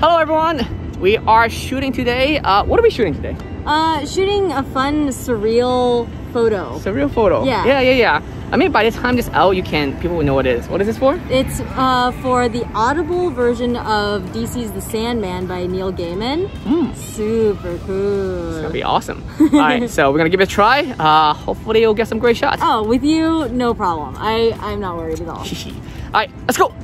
Hello everyone. We are shooting today. Uh, what are we shooting today? Uh, shooting a fun, surreal photo. Surreal photo. Yeah. Yeah, yeah, yeah. I mean, by the time this out, you can people will know what it is. What is this for? It's uh, for the audible version of DC's The Sandman by Neil Gaiman. Mm. Super cool. It's gonna be awesome. All right, so we're gonna give it a try. Uh, hopefully, you'll get some great shots. Oh, with you, no problem. I, I'm not worried at all. All right, let's go.